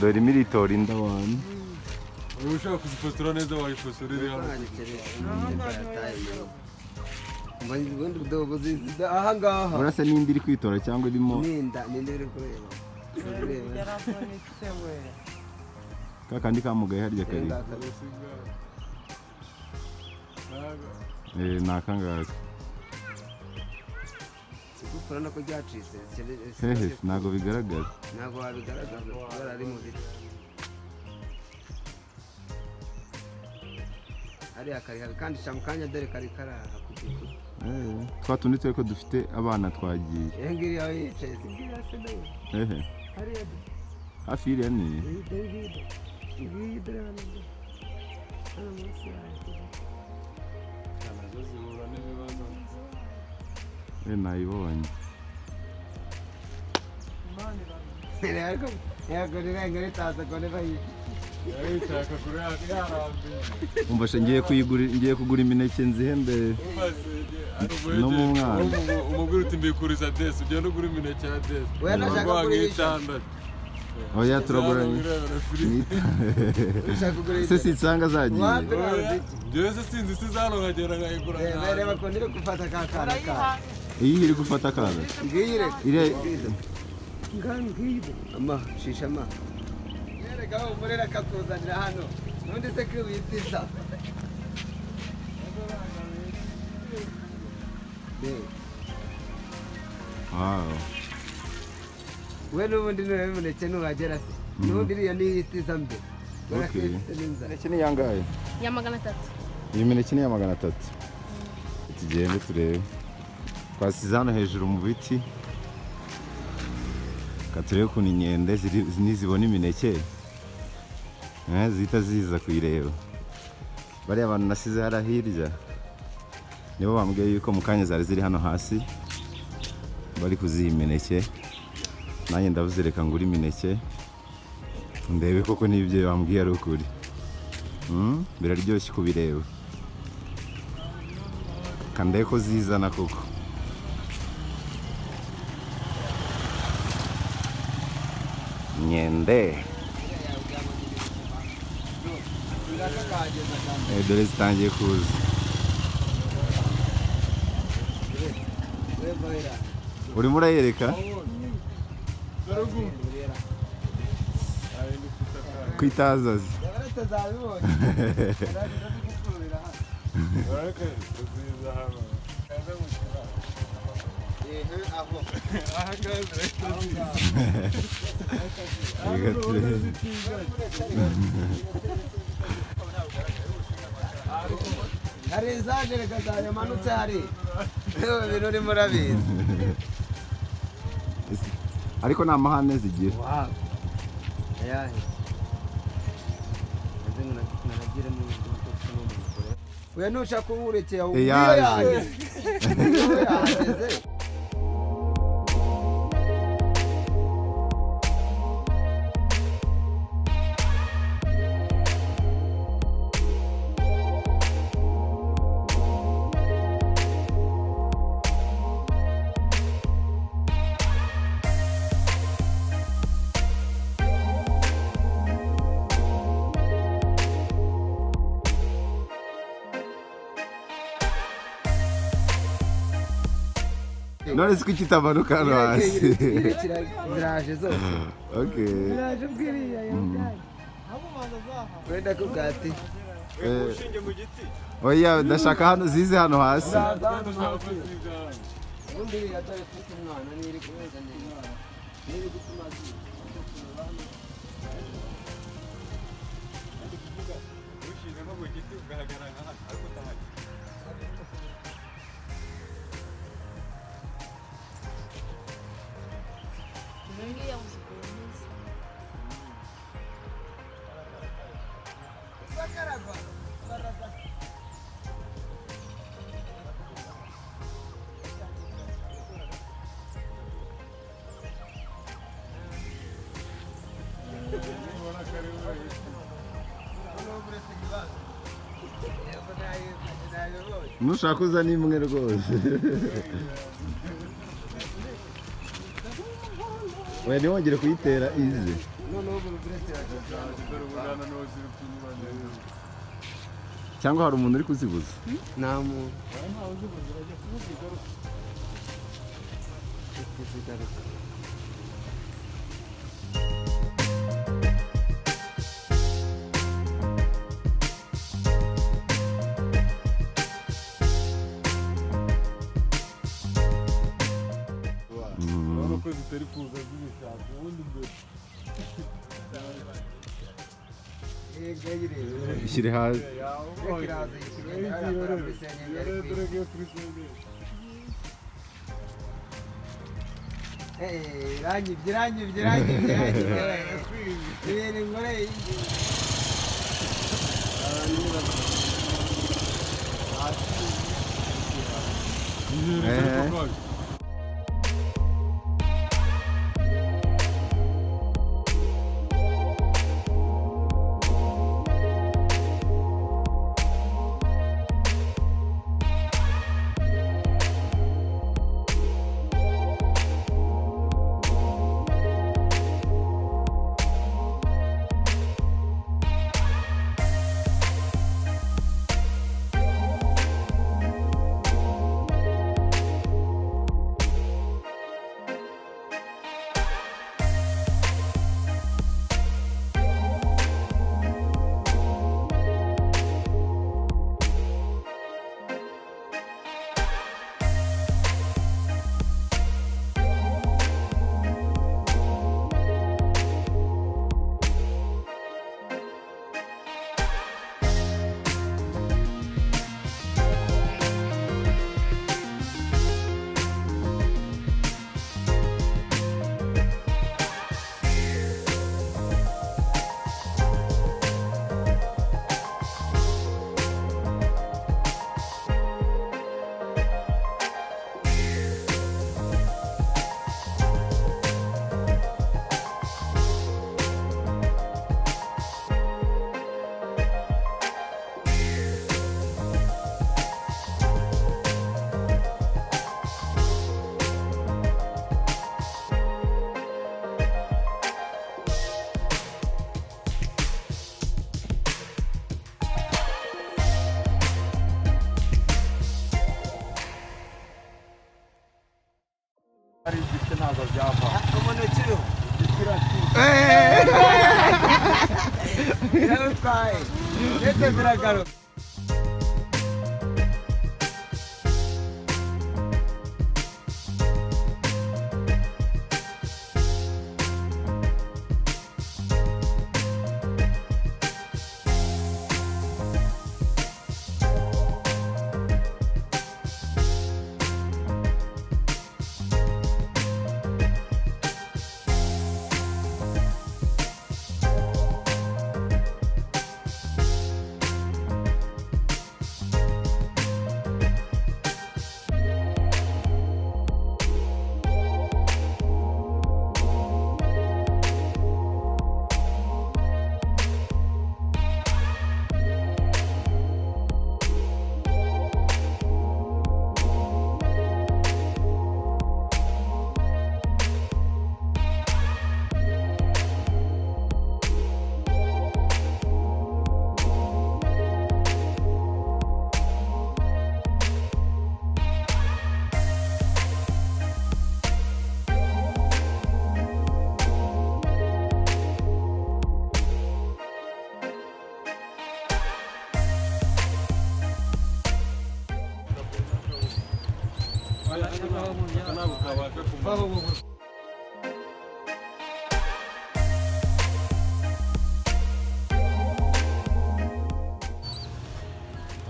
dore imiritora inda wani Uba ushaka kuzifotora neza wayifotora iri hano ubundi budobo zizi aha ngaha. Urasa n'indi iri kwitora cyangwa irimo? Ka kandi kamugaye harya kari? Eh, ni akangaka urabona ko ryacitse hehe ntabwo bigaragara ntabwo wabigaragaza kubera ari mu biti hariya kari habi kandi mu kanya dore kari karaha ku giti Eh, twa tundi twe ko dufite abana twagiye iyo ngiyo aho yicaye si ngiyo se nawe hehe hariya hafi y'iriya ni iyi ngiyi dore hano munsi yayo yarambiye umva se ngiye kuyigura ngiye kugura imineke nzihe mbere No mu mwana. umubwira uti mbikuriza desi ugenda ugura imineke ya desi kugurisha. nk'itandatu oya turaguranye se si nsanga zagiye njyewe se sinzi si zano nkagenda nkayigura reba ko ndiri gufata ka kana kawe Hii iri gufata akaga ngire ire ngangire ama shishama nereka aho umurera akakuzanira hano nundi se kwibitiza Wow. Wewe ubundi niwe muneke nuhagera se nubundi iriya niyitiza mbe imineke ni yangahe ya magana atatu iyi mineke ni ya magana atatu iki gihembe turebe twasize hano hejuru mu biti. Turebe ukuntu inkende nizibona imineke. Eh, zihita ziza kuyireba. Bariya bantu nasize hariya hirya. Nibo bambwiye yuko mu kanya zari ziri hano hasi. Bari kuziha imineke. Nanjye ndavuze reka ngure imineke. Ndebe koko n'ibyo bambwiye ari ukuri. Mm, biraryoshye kubireba. Kandaye ko zizana koko. Nyende Eh, dore zitangiye kuza urimo urayereka kwitazazi Reka turebe. hari izaje reka zamanutse hari yewe ibintu urimo urabizi ariko nta mahane zigira. We nushaka uwurekeye aho? Eh, Não era isso que estava ah, uhum. é. no canoa. Ok. Kwenda ku gati. Ushinge mu giti. Oya ndashaka hano zize hano hasi. Ubundi atari ufite umwana niri kubenza neza. Niri gutuma Ushinge mu giti ugaragara nka hano ariko utahari. Gangue é uns gordos. Sua caravana. Ubugana ni ho ziri kunyura neza cyangwa hari umuntu uri kuzibuza nta muntu kuzigaruka garip burada bir şarkı. Onu bilmiyorum. İşte ha. Hey, direnci, direnci, direnci, direnci. Diyelim buraya. Yüzünü ee. kapak. Hari igiti ntabwo byava umuntu ukiriho irabitwaye ndetse ziragaruka ntabwo kabasha kumara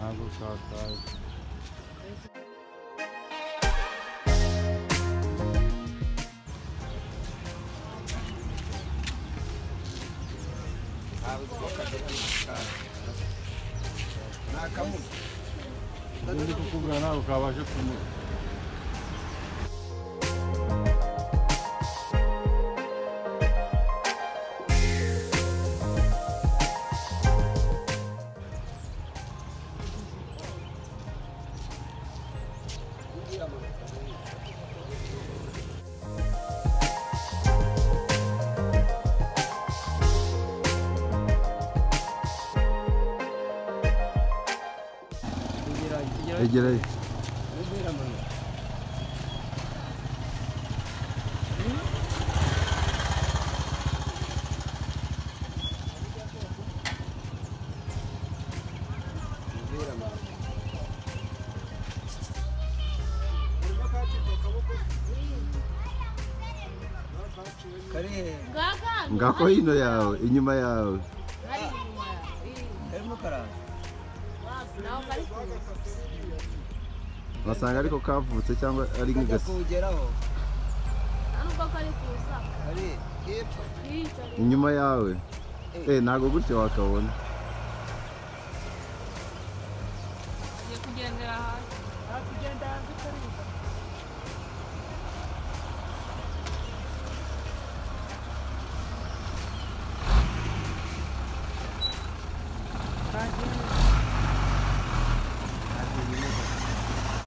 Água saltada. Acabou. Não, acabou. Não, Vou Não, acabou. Não, acabou. Ecele. ngako hino yawe inyuma yawe karimo karaza wasanga ariko kavutse cyangwa ari nk'igasi inyuma yawe. Eh. Ntabwo gutyo wakabona. Agiye kugendera hasi.